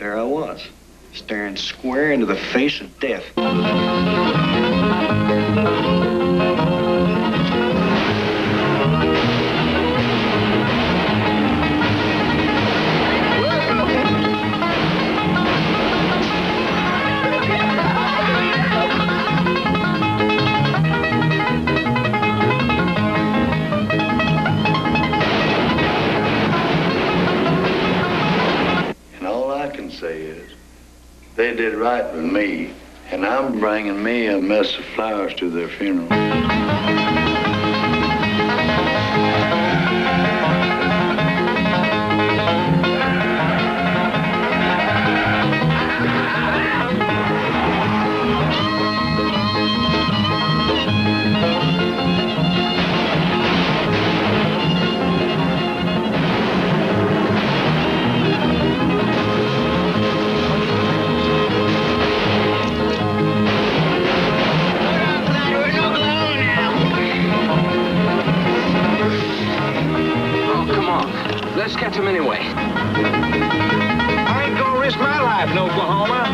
there I was, staring square into the face of death. Right with me, and I'm bringing me a mess of flowers to their funeral. Let's catch him anyway. I ain't gonna risk my life in Oklahoma.